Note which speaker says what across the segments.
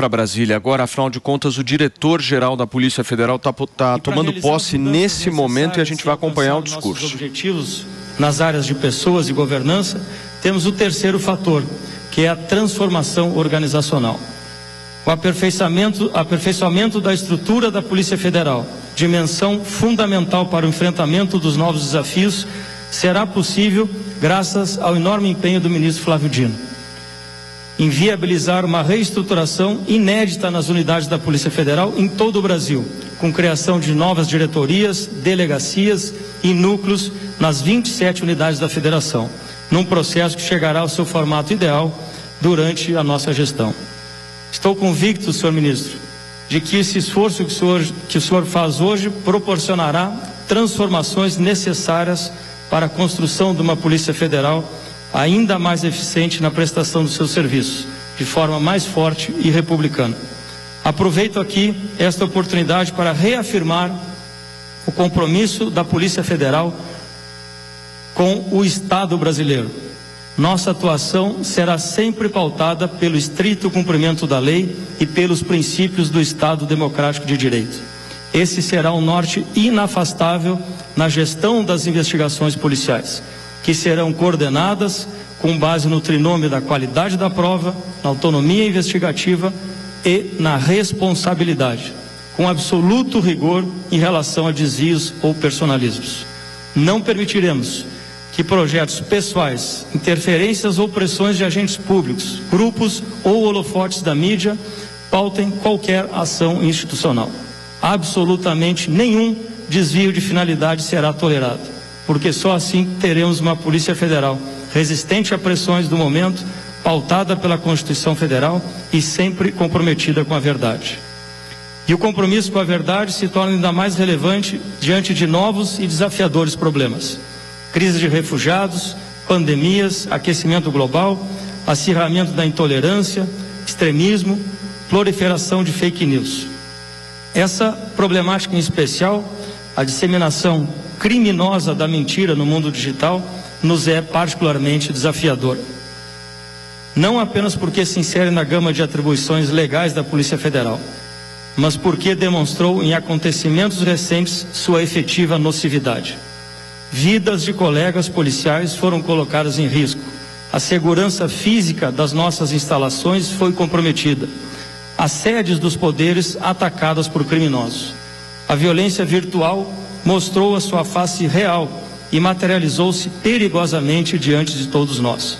Speaker 1: para Brasília agora. Afinal de contas, o diretor-geral da Polícia Federal está tá tomando posse nesse momento e a gente vai acompanhar o discurso.
Speaker 2: objetivos nas áreas de pessoas e governança, temos o terceiro fator, que é a transformação organizacional. O aperfeiçoamento, aperfeiçoamento da estrutura da Polícia Federal, dimensão fundamental para o enfrentamento dos novos desafios, será possível graças ao enorme empenho do ministro Flávio Dino. Inviabilizar uma reestruturação inédita nas unidades da Polícia Federal em todo o Brasil, com criação de novas diretorias, delegacias e núcleos nas 27 unidades da Federação, num processo que chegará ao seu formato ideal durante a nossa gestão. Estou convicto, senhor ministro, de que esse esforço que o senhor, que o senhor faz hoje proporcionará transformações necessárias para a construção de uma Polícia Federal ainda mais eficiente na prestação dos seus serviços, de forma mais forte e republicana. Aproveito aqui esta oportunidade para reafirmar o compromisso da Polícia Federal com o Estado brasileiro. Nossa atuação será sempre pautada pelo estrito cumprimento da lei e pelos princípios do Estado Democrático de Direito. Esse será um norte inafastável na gestão das investigações policiais, que serão coordenadas com base no trinômio da qualidade da prova, na autonomia investigativa e na responsabilidade, com absoluto rigor em relação a desvios ou personalismos. Não permitiremos que projetos pessoais, interferências ou pressões de agentes públicos, grupos ou holofotes da mídia pautem qualquer ação institucional absolutamente nenhum desvio de finalidade será tolerado, porque só assim teremos uma Polícia Federal resistente a pressões do momento, pautada pela Constituição Federal e sempre comprometida com a verdade. E o compromisso com a verdade se torna ainda mais relevante diante de novos e desafiadores problemas: crise de refugiados, pandemias, aquecimento global, acirramento da intolerância, extremismo, proliferação de fake news. Essa problemática em especial, a disseminação criminosa da mentira no mundo digital, nos é particularmente desafiadora. Não apenas porque se insere na gama de atribuições legais da Polícia Federal, mas porque demonstrou em acontecimentos recentes sua efetiva nocividade. Vidas de colegas policiais foram colocadas em risco. A segurança física das nossas instalações foi comprometida as sedes dos poderes atacadas por criminosos. A violência virtual mostrou a sua face real e materializou-se perigosamente diante de todos nós.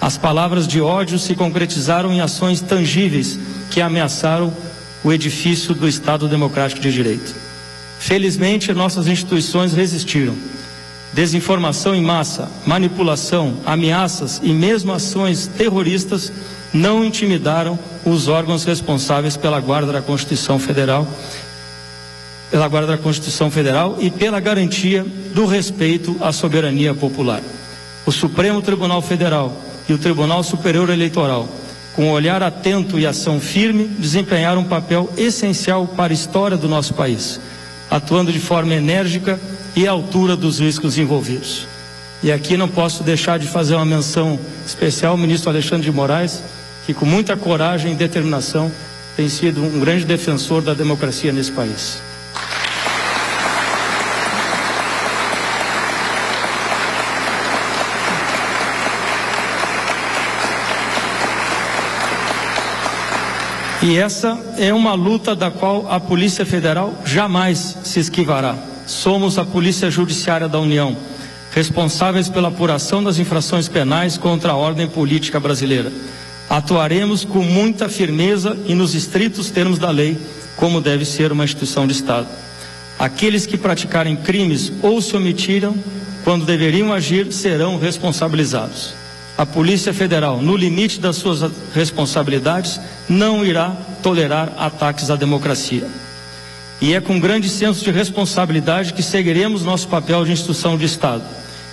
Speaker 2: As palavras de ódio se concretizaram em ações tangíveis que ameaçaram o edifício do Estado Democrático de Direito. Felizmente, nossas instituições resistiram. Desinformação em massa, manipulação, ameaças e mesmo ações terroristas não intimidaram os órgãos responsáveis pela guarda da Constituição Federal, pela guarda da Constituição Federal e pela garantia do respeito à soberania popular. O Supremo Tribunal Federal e o Tribunal Superior Eleitoral, com olhar atento e ação firme, desempenharam um papel essencial para a história do nosso país, atuando de forma enérgica e à altura dos riscos envolvidos. E aqui não posso deixar de fazer uma menção especial ao ministro Alexandre de Moraes, que com muita coragem e determinação tem sido um grande defensor da democracia nesse país. E essa é uma luta da qual a Polícia Federal jamais se esquivará. Somos a Polícia Judiciária da União, responsáveis pela apuração das infrações penais contra a ordem política brasileira. Atuaremos com muita firmeza e nos estritos termos da lei, como deve ser uma instituição de Estado. Aqueles que praticarem crimes ou se omitiram quando deveriam agir serão responsabilizados. A Polícia Federal, no limite das suas responsabilidades, não irá tolerar ataques à democracia. E é com grande senso de responsabilidade que seguiremos nosso papel de instituição de Estado,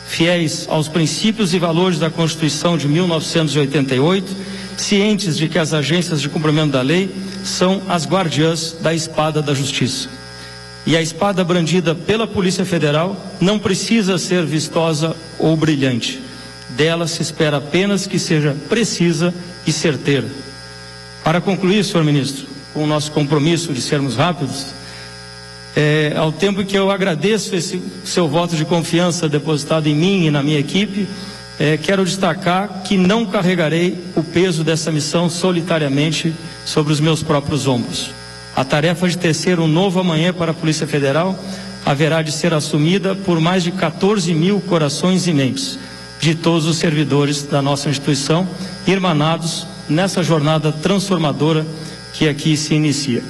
Speaker 2: fiéis aos princípios e valores da Constituição de 1988 cientes de que as agências de cumprimento da lei são as guardiãs da espada da justiça. E a espada brandida pela Polícia Federal não precisa ser vistosa ou brilhante. Dela se espera apenas que seja precisa e certeira. Para concluir, senhor ministro, com o nosso compromisso de sermos rápidos, é, ao tempo que eu agradeço esse seu voto de confiança depositado em mim e na minha equipe, é, quero destacar que não carregarei o peso dessa missão solitariamente sobre os meus próprios ombros. A tarefa de tecer um novo amanhã para a Polícia Federal haverá de ser assumida por mais de 14 mil corações e mentes de todos os servidores da nossa instituição, irmanados nessa jornada transformadora que aqui se inicia.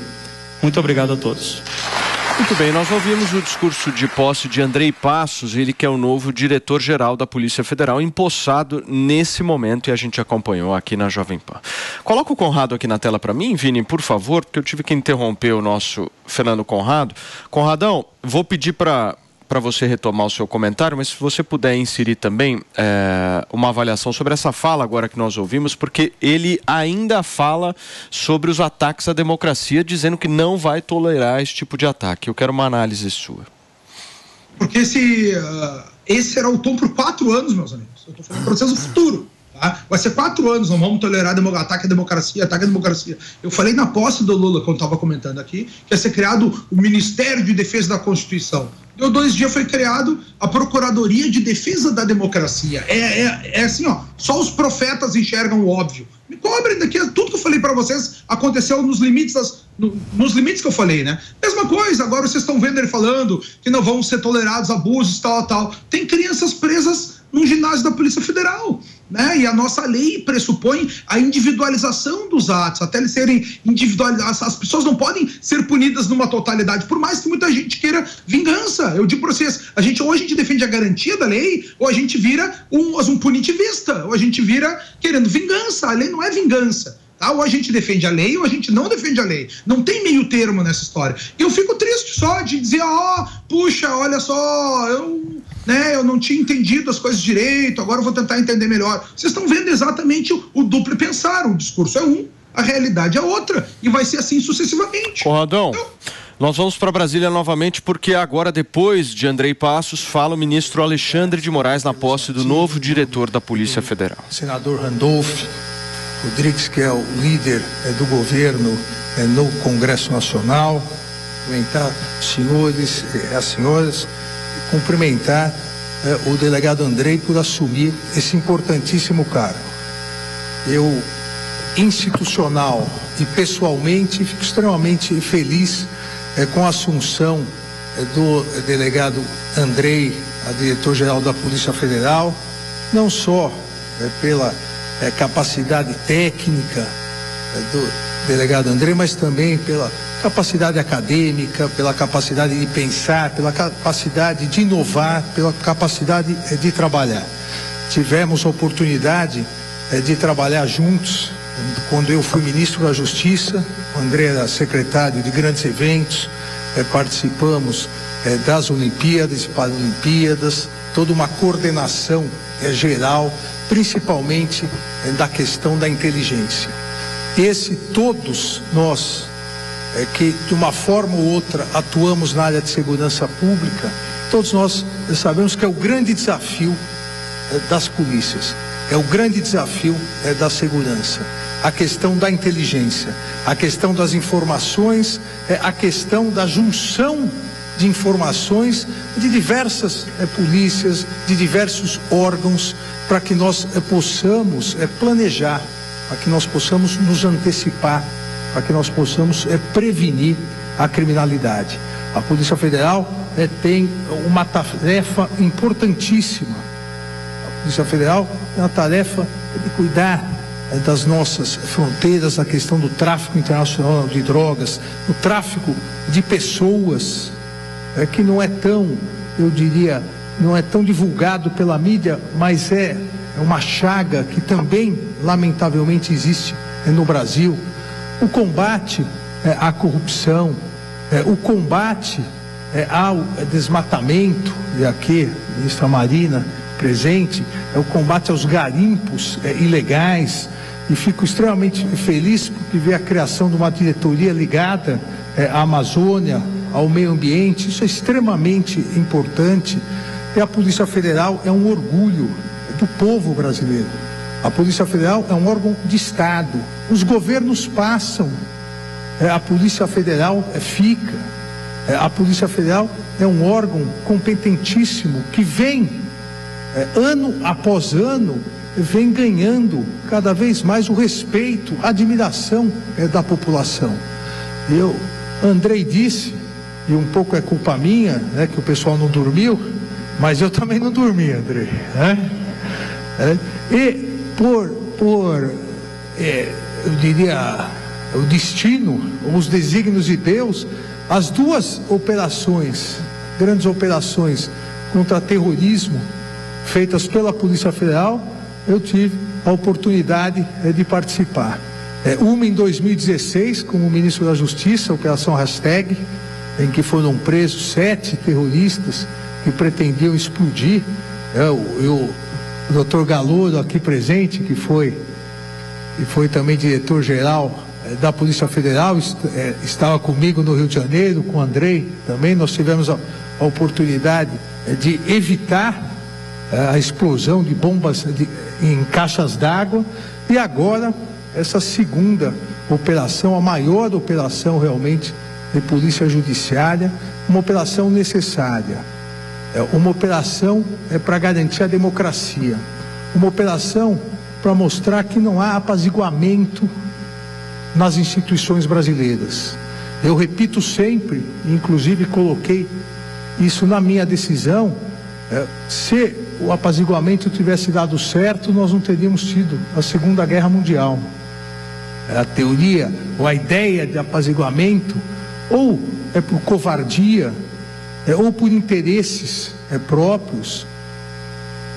Speaker 2: Muito obrigado a todos.
Speaker 1: Muito bem, nós ouvimos o discurso de posse de Andrei Passos, ele que é o novo diretor-geral da Polícia Federal, empossado nesse momento e a gente acompanhou aqui na Jovem Pan. Coloca o Conrado aqui na tela para mim, Vini, por favor, porque eu tive que interromper o nosso Fernando Conrado. Conradão, vou pedir para para você retomar o seu comentário, mas se você puder inserir também é, uma avaliação sobre essa fala agora que nós ouvimos, porque ele ainda fala sobre os ataques à democracia, dizendo que não vai tolerar esse tipo de ataque. Eu quero uma análise sua.
Speaker 3: Porque esse, uh, esse será o tom por quatro anos, meus amigos. Eu estou falando processo futuro. Tá? Vai ser quatro anos, não vamos tolerar ataque à democracia, ataque à democracia. Eu falei na posse do Lula, quando estava comentando aqui, que ia ser criado o Ministério de Defesa da Constituição. Deu dois dias, foi criado a Procuradoria de Defesa da Democracia. É, é, é assim, ó, só os profetas enxergam o óbvio. Me cobrem daqui, tudo que eu falei para vocês aconteceu nos limites das, no, nos limites que eu falei, né? Mesma coisa, agora vocês estão vendo ele falando que não vão ser tolerados abusos, tal, tal. Tem crianças presas num ginásio da Polícia Federal. Né? E a nossa lei pressupõe a individualização dos atos, até eles serem individualizados. As pessoas não podem ser punidas numa totalidade, por mais que muita gente queira vingança. Eu digo para vocês: a gente, ou a gente defende a garantia da lei, ou a gente vira um, um punitivista, ou a gente vira querendo vingança. A lei não é vingança. Tá? Ou a gente defende a lei ou a gente não defende a lei. Não tem meio termo nessa história. E eu fico triste só de dizer, ó, oh, puxa, olha só, eu né, eu não tinha entendido as coisas direito, agora eu vou tentar entender melhor. Vocês estão vendo exatamente o, o duplo pensar, o discurso é um, a realidade é outra, e vai ser assim sucessivamente.
Speaker 1: Conradão. Então, nós vamos para Brasília novamente porque agora, depois de Andrei Passos, fala o ministro Alexandre de Moraes na posse do novo diretor da Polícia Federal.
Speaker 4: Senador Randolph Rodrigues, que é o líder é, do governo é, no Congresso Nacional, cumprimentar os senhores e as senhoras cumprimentar é, o delegado Andrei por assumir esse importantíssimo cargo. Eu, institucional e pessoalmente, fico extremamente feliz com a assunção do delegado Andrei, a diretor-geral da Polícia Federal, não só pela é, capacidade técnica é, do delegado Andrei, mas também pela capacidade acadêmica, pela capacidade de pensar, pela capacidade de inovar, pela capacidade eh, de trabalhar. Tivemos a oportunidade eh, de trabalhar juntos quando eu fui ministro da Justiça, o André era secretário de grandes eventos, eh, participamos das Olimpíadas e Paralimpíadas, toda uma coordenação geral, principalmente da questão da inteligência. Esse todos nós é, que de uma forma ou outra atuamos na área de segurança pública, todos nós sabemos que é o grande desafio é, das polícias, é o grande desafio é, da segurança. A questão da inteligência, a questão das informações, a questão da junção de informações de diversas é, polícias, de diversos órgãos, para que nós é, possamos é, planejar, para que nós possamos nos antecipar para que nós possamos prevenir a criminalidade. A Polícia Federal tem uma tarefa importantíssima. A Polícia Federal tem a tarefa de cuidar das nossas fronteiras, a questão do tráfico internacional de drogas, o tráfico de pessoas, é, que não é tão, eu diria, não é tão divulgado pela mídia, mas é, é uma chaga que também, lamentavelmente, existe é, no Brasil. O combate é, à corrupção, é, o combate é, ao desmatamento, e aqui, ministra Marina presente, é o combate aos garimpos ilegais, e fico extremamente feliz porque ver a criação de uma diretoria ligada à Amazônia, ao meio ambiente, isso é extremamente importante. E a Polícia Federal é um orgulho do povo brasileiro. A Polícia Federal é um órgão de Estado, os governos passam, é, a Polícia Federal é, fica. É, a Polícia Federal é um órgão competentíssimo que vem, ano após ano, vem ganhando cada vez mais o respeito, a admiração da população. Eu, Andrei disse, e um pouco é culpa minha, né, que o pessoal não dormiu, mas eu também não dormi, Andrei. Né? É, e por, por é, eu diria, o destino, os desígnios de Deus, as duas operações, grandes operações contra terrorismo, feitas pela Polícia Federal, eu tive a oportunidade é, de participar. É, uma em 2016, como ministro da Justiça, Operação Hashtag, em que foram presos sete terroristas que pretendiam explodir. É, eu, o doutor Galouro, aqui presente, que foi, que foi também diretor-geral é, da Polícia Federal, é, estava comigo no Rio de Janeiro, com o Andrei também. Nós tivemos a, a oportunidade é, de evitar a explosão de bombas de, em caixas d'água e agora essa segunda operação, a maior operação realmente de polícia judiciária, uma operação necessária, é uma operação é para garantir a democracia, uma operação para mostrar que não há apaziguamento nas instituições brasileiras. Eu repito sempre, inclusive coloquei isso na minha decisão, é, se o apaziguamento tivesse dado certo, nós não teríamos tido a Segunda Guerra Mundial. A teoria ou a ideia de apaziguamento, ou é por covardia, é, ou por interesses é, próprios,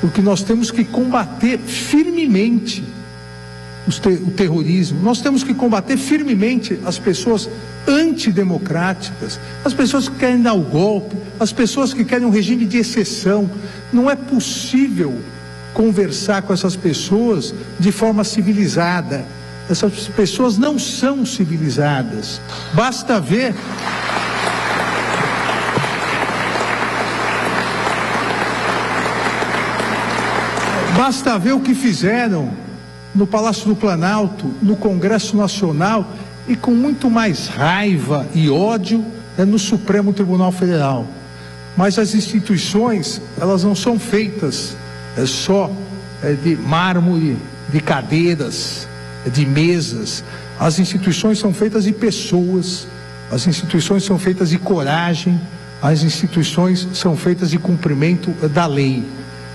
Speaker 4: porque nós temos que combater firmemente o terrorismo, nós temos que combater firmemente as pessoas antidemocráticas, as pessoas que querem dar o golpe, as pessoas que querem um regime de exceção. Não é possível conversar com essas pessoas de forma civilizada. Essas pessoas não são civilizadas. Basta ver. Basta ver o que fizeram no Palácio do Planalto, no Congresso Nacional e com muito mais raiva e ódio é no Supremo Tribunal Federal. Mas as instituições, elas não são feitas é só é, de mármore, de cadeiras, de mesas. As instituições são feitas de pessoas, as instituições são feitas de coragem, as instituições são feitas de cumprimento da lei.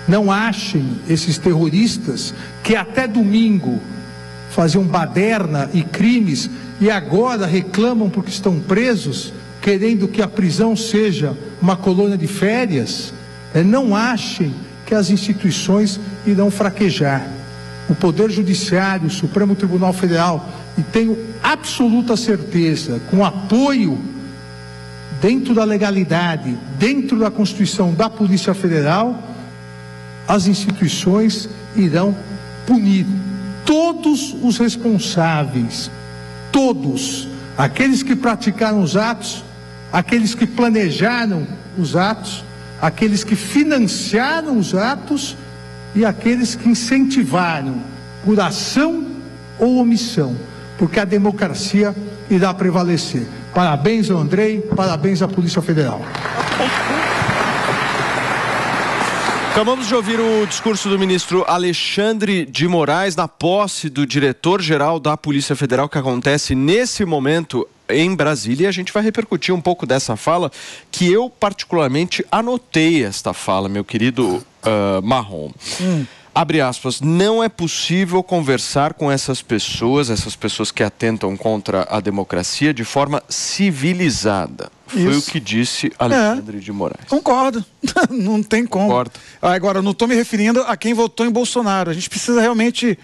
Speaker 4: Não achem esses terroristas que até domingo faziam baderna e crimes e agora reclamam porque estão presos, querendo que a prisão seja uma colônia de férias, é, não achem que as instituições irão fraquejar. O Poder Judiciário, o Supremo Tribunal Federal, e tenho absoluta certeza, com apoio dentro da legalidade, dentro da Constituição da Polícia Federal, as instituições irão punir todos os responsáveis todos, aqueles que praticaram os atos, aqueles que planejaram os atos, aqueles que financiaram os atos e aqueles que incentivaram por ação ou omissão, porque a democracia irá prevalecer. Parabéns ao Andrei, parabéns à Polícia Federal.
Speaker 1: Acabamos de ouvir o discurso do ministro Alexandre de Moraes na posse do diretor-geral da Polícia Federal que acontece nesse momento em Brasília e a gente vai repercutir um pouco dessa fala que eu particularmente anotei esta fala, meu querido uh, Marrom. Hum abre aspas, não é possível conversar com essas pessoas, essas pessoas que atentam contra a democracia, de forma civilizada. Foi Isso. o que disse Alexandre é, de Moraes.
Speaker 5: Concordo. não tem como. Concordo. Agora, não estou me referindo a quem votou em Bolsonaro. A gente precisa realmente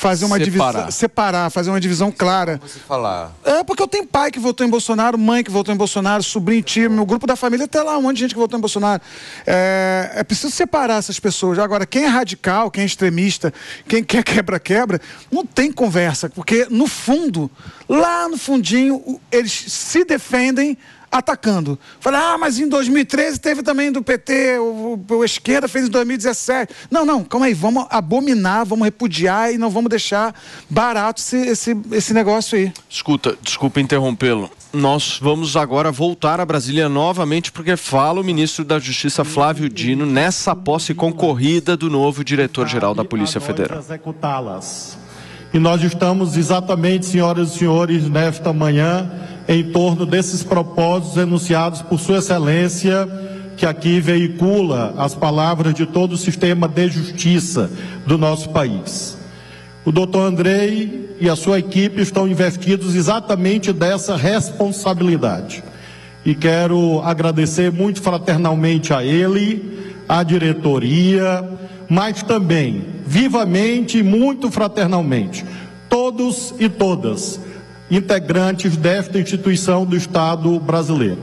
Speaker 5: fazer uma divisão, separar, fazer uma divisão clara.
Speaker 1: Você falar.
Speaker 5: É porque eu tenho pai que votou em Bolsonaro, mãe que votou em Bolsonaro, sobrinho, tio, meu grupo da família até lá um monte de gente que votou em Bolsonaro. É, é preciso separar essas pessoas. Agora, quem é radical, quem é extremista, quem quer quebra-quebra, não tem conversa, porque no fundo, lá no fundinho, eles se defendem atacando. Falei, ah, mas em 2013 teve também do PT, o, o, o esquerda fez em 2017. Não, não, calma aí, vamos abominar, vamos repudiar e não vamos deixar barato esse, esse, esse negócio aí.
Speaker 1: Escuta, desculpa interrompê-lo. Nós vamos agora voltar a Brasília novamente, porque fala o ministro da Justiça Flávio Dino nessa posse concorrida do novo diretor-geral da Polícia Federal.
Speaker 6: E nós estamos exatamente, senhoras e senhores, nesta manhã, em torno desses propósitos enunciados por Sua Excelência, que aqui veicula as palavras de todo o sistema de justiça do nosso país. O doutor Andrei e a sua equipe estão investidos exatamente dessa responsabilidade. E quero agradecer muito fraternalmente a ele, à diretoria, mas também vivamente e muito fraternalmente todos e todas integrantes desta instituição do Estado brasileiro.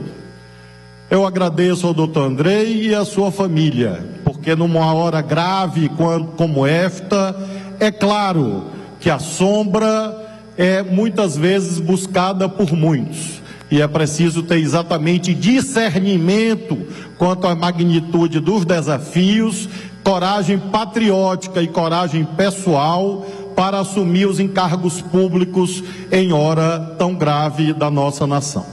Speaker 6: Eu agradeço ao doutor Andrei e à sua família, porque numa hora grave como esta, é claro que a sombra é muitas vezes buscada por muitos. E é preciso ter exatamente discernimento quanto à magnitude dos desafios, coragem patriótica e coragem pessoal para assumir os encargos públicos em hora tão grave da nossa nação.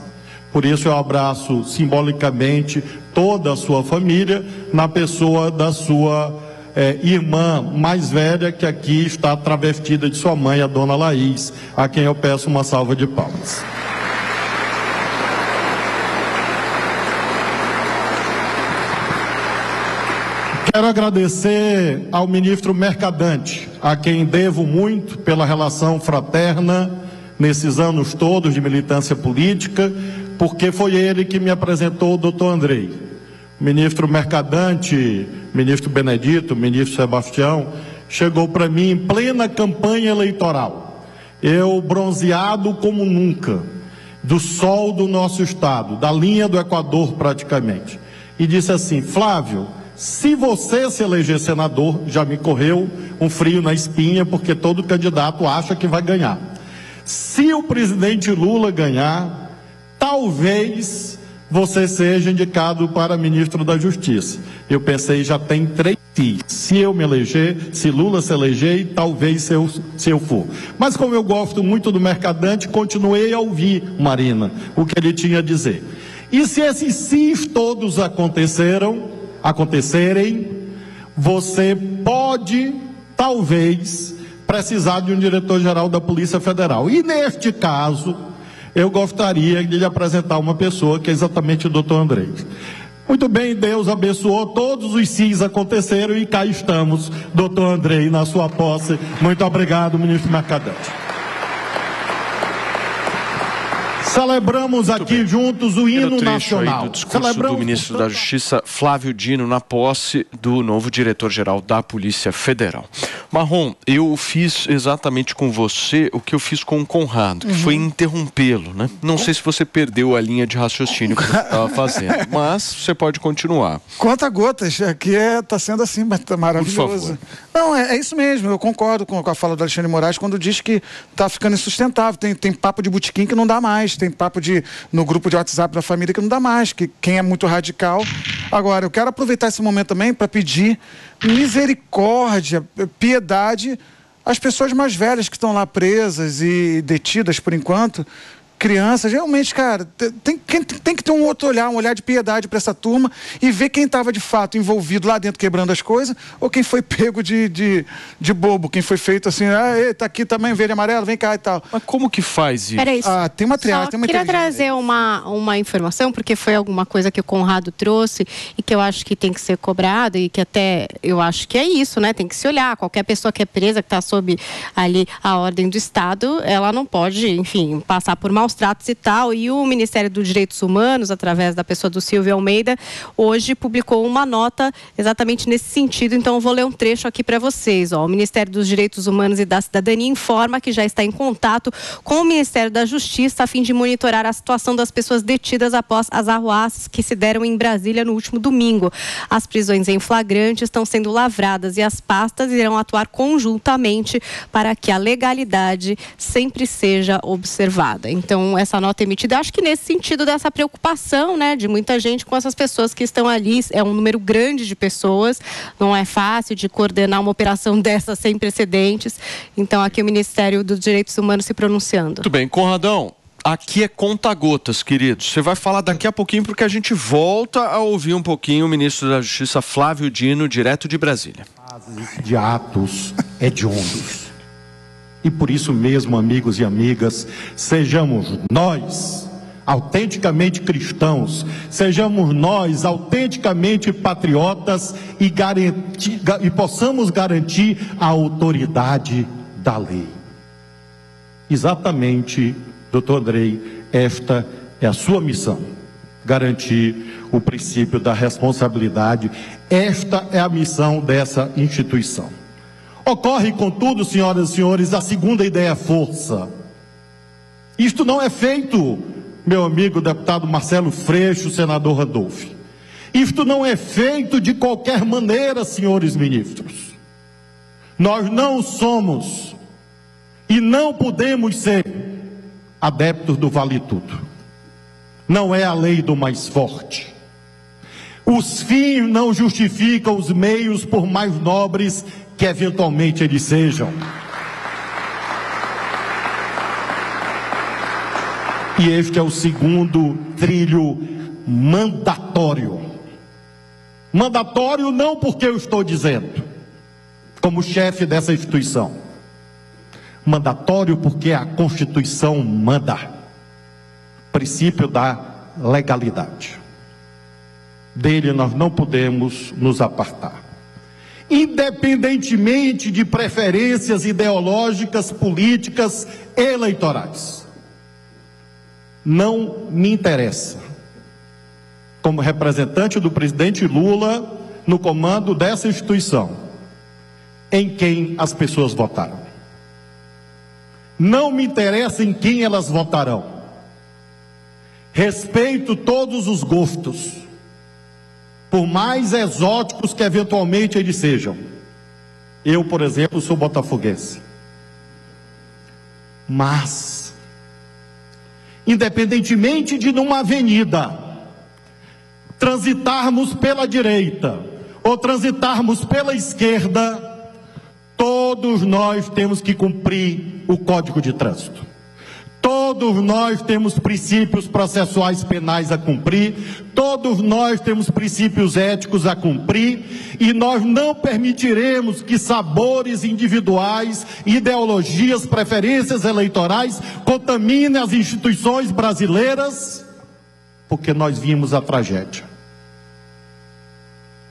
Speaker 6: Por isso eu abraço simbolicamente toda a sua família na pessoa da sua é, irmã mais velha que aqui está travestida de sua mãe, a dona Laís, a quem eu peço uma salva de palmas. Quero agradecer ao ministro Mercadante, a quem devo muito pela relação fraterna nesses anos todos de militância política, porque foi ele que me apresentou o doutor Andrei. Ministro Mercadante ministro Benedito, ministro Sebastião, chegou para mim em plena campanha eleitoral. Eu bronzeado como nunca, do sol do nosso estado, da linha do Equador praticamente. E disse assim: Flávio, se você se eleger senador, já me correu um frio na espinha, porque todo candidato acha que vai ganhar. Se o presidente Lula ganhar, talvez você seja indicado para ministro da Justiça. Eu pensei, já tem três se eu me eleger, se Lula se eleger, talvez se eu, se eu for. Mas como eu gosto muito do mercadante, continuei a ouvir, Marina, o que ele tinha a dizer. E se esses sis todos aconteceram, acontecerem, você pode, talvez, precisar de um diretor-geral da Polícia Federal. E neste caso, eu gostaria de lhe apresentar uma pessoa que é exatamente o doutor André. Muito bem, Deus abençoou, todos os sis aconteceram e cá estamos, doutor Andrei, na sua posse. Muito obrigado, ministro Mercadante. Celebramos aqui juntos o hino nacional.
Speaker 1: do discurso Celebramos do ministro da Justiça, Flávio Dino, na posse do novo diretor-geral da Polícia Federal. Marrom, eu fiz exatamente com você o que eu fiz com o Conrado, que uhum. foi interrompê-lo, né? Não sei se você perdeu a linha de raciocínio que você estava fazendo, mas você pode continuar.
Speaker 5: Conta gotas, aqui é, tá sendo assim, mas tá maravilhoso. Não, é, é, isso mesmo, eu concordo com, a fala do Alexandre Moraes quando diz que tá ficando insustentável. Tem, tem papo de botequim que não dá mais, tem papo de no grupo de WhatsApp da família que não dá mais, que quem é muito radical. Agora, eu quero aproveitar esse momento também para pedir misericórdia, piedade às pessoas mais velhas que estão lá presas e detidas por enquanto, crianças, realmente, cara, tem, tem, tem, que ter um outro olhar, um olhar de piedade para essa turma e ver quem estava de fato envolvido lá dentro quebrando as coisas ou quem foi pego de, de, de bobo, quem foi feito assim, ah, ei, tá aqui também verde e amarelo, vem cá e tal.
Speaker 1: Mas como que faz isso?
Speaker 7: Peraí,
Speaker 5: ah, tem uma triagem, tem uma
Speaker 7: queria trazer uma, uma informação, porque foi alguma coisa que o Conrado trouxe e que eu acho que tem que ser cobrado e que até eu acho que é isso, né? Tem que se olhar. Qualquer pessoa que é presa, que está sob ali a ordem do Estado, ela não pode, enfim, passar por mal maus tratos e tal. E o Ministério dos Direitos Humanos, através da pessoa do Silvio Almeida, hoje publicou uma nota exatamente nesse sentido. Então, vou ler um trecho aqui para vocês. Ó. O Ministério dos Direitos Humanos e da Cidadania informa que já está em contato com o Ministério da Justiça a fim de monitorar a situação das pessoas detidas após as arruaças que se deram em Brasília no último domingo. As prisões em flagrante estão sendo lavradas e as pastas irão atuar conjuntamente para que a legalidade sempre seja observada. Então, Então, essa nota emitida, acho que nesse sentido dessa preocupação, né, de muita gente com essas pessoas que estão ali, é um número grande de pessoas, não é fácil de coordenar uma operação dessa sem precedentes. Então, aqui o Ministério dos Direitos Humanos se pronunciando.
Speaker 1: Muito bem, Conradão. Aqui é conta-gotas, queridos. Você vai falar daqui a pouquinho, porque a gente volta a ouvir um pouquinho o ministro da Justiça, Flávio Dino, direto de Brasília.
Speaker 6: De atos hediondos. E por isso mesmo, amigos e amigas, sejamos nós autenticamente cristãos, sejamos nós autenticamente patriotas e, garantir, e possamos garantir a autoridade da lei. Exatamente, doutor Andrei, esta é a sua missão, garantir o princípio da responsabilidade. Esta é a missão dessa instituição. Ocorre, contudo, senhoras e senhores, a segunda ideia força. Isto não é feito, meu amigo deputado Marcelo Freixo, senador Randolph. Isto não é feito de qualquer maneira, senhores ministros. Nós não somos e não podemos ser adeptos do vale tudo. Não é a lei do mais forte. Os fins não justificam os meios, por mais nobres que eventualmente eles sejam. E este é o segundo trilho mandatório. Mandatório não porque eu estou dizendo, como chefe dessa instituição. Mandatório porque a Constituição manda. Princípio da legalidade. Dele nós não podemos nos apartar independentemente de preferências ideológicas, políticas, eleitorais. Não me interessa, como representante do presidente Lula no comando dessa instituição, em quem as pessoas votaram. Não me interessa em quem elas votarão. Respeito todos os gostos por mais exóticos que eventualmente eles sejam. Eu, por exemplo, sou botafoguense. Mas, independentemente de numa avenida transitarmos pela direita ou transitarmos pela esquerda, todos nós temos que cumprir o Código de Trânsito. Todos nós temos princípios processuais penais a cumprir, todos nós temos princípios éticos a cumprir, e nós não permitiremos que sabores individuais, ideologias, preferências eleitorais contaminem as instituições brasileiras, porque nós vimos a tragédia.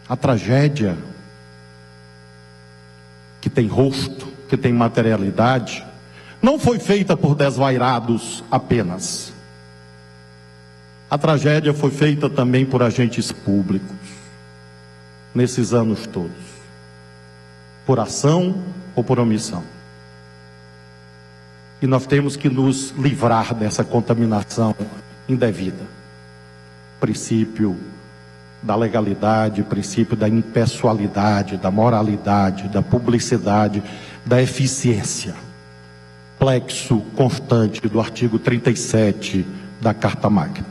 Speaker 6: A tragédia que tem rosto, que tem materialidade, não foi feita por desvairados apenas. A tragédia foi feita também por agentes públicos, nesses anos todos, por ação ou por omissão. E nós temos que nos livrar dessa contaminação indevida. Princípio da legalidade, princípio da impessoalidade, da moralidade, da publicidade, da eficiência plexo constante do artigo 37 da Carta Magna.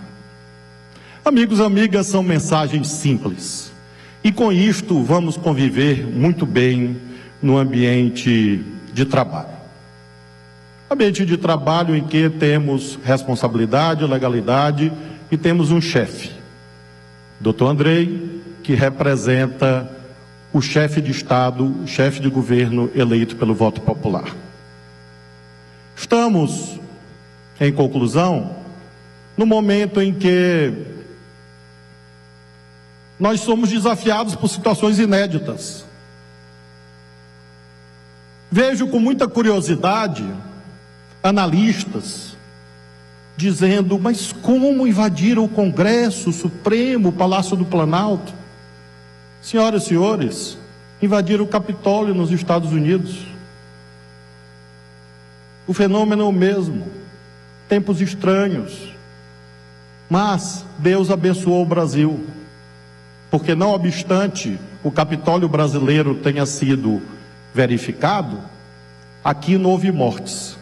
Speaker 6: Amigos amigas, são mensagens simples. E com isto vamos conviver muito bem no ambiente de trabalho. Ambiente de trabalho em que temos responsabilidade, legalidade e temos um chefe, Dr. Andrei, que representa o chefe de Estado, chefe de governo eleito pelo voto popular. Estamos, em conclusão, no momento em que nós somos desafiados por situações inéditas. Vejo com muita curiosidade analistas dizendo: mas como invadiram o Congresso, o Supremo, o Palácio do Planalto? Senhoras e senhores, invadiram o Capitólio nos Estados Unidos. O fenômeno é o mesmo, tempos estranhos. Mas Deus abençoou o Brasil, porque não obstante o Capitólio brasileiro tenha sido verificado, aqui não houve mortes.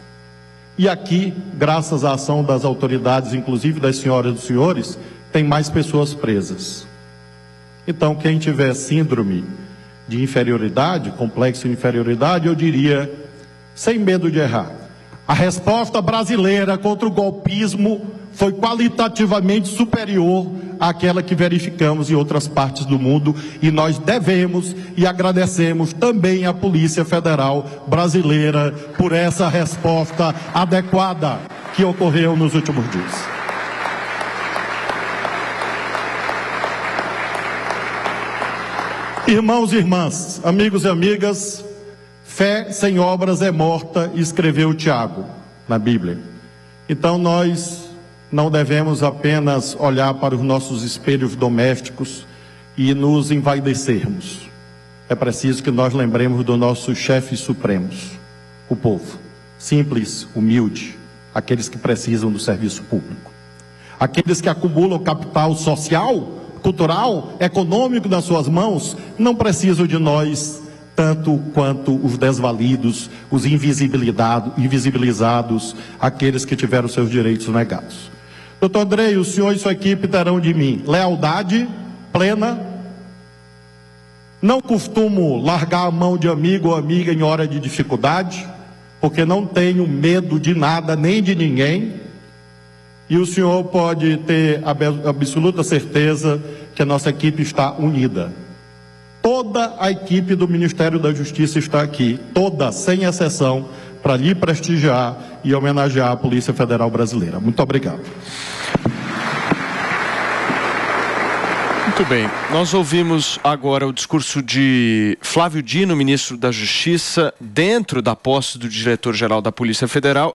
Speaker 6: E aqui, graças à ação das autoridades, inclusive das senhoras e dos senhores, tem mais pessoas presas. Então, quem tiver síndrome de inferioridade, complexo de inferioridade, eu diria, sem medo de errar, a resposta brasileira contra o golpismo foi qualitativamente superior àquela que verificamos em outras partes do mundo e nós devemos e agradecemos também à Polícia Federal brasileira por essa resposta adequada que ocorreu nos últimos dias. Irmãos e irmãs, amigos e amigas, fé sem obras é morta, escreveu Tiago na Bíblia. Então nós não devemos apenas olhar para os nossos espelhos domésticos e nos envaidecermos. É preciso que nós lembremos dos nossos chefes supremos, o povo, simples, humilde, aqueles que precisam do serviço público, aqueles que acumulam capital social cultural, econômico nas suas mãos, não precisam de nós tanto quanto os desvalidos, os invisibilizados, aqueles que tiveram seus direitos negados. Doutor Andrei, o senhor e sua equipe terão de mim lealdade plena. Não costumo largar a mão de amigo ou amiga em hora de dificuldade, porque não tenho medo de nada nem de ninguém. E o senhor pode ter absoluta certeza que a nossa equipe está unida. Toda a equipe do Ministério da Justiça está aqui, toda, sem exceção, para lhe prestigiar e homenagear a Polícia Federal Brasileira. Muito obrigado.
Speaker 1: Muito bem, nós ouvimos agora o discurso de Flávio Dino, ministro da Justiça, dentro da posse do diretor-geral da Polícia Federal,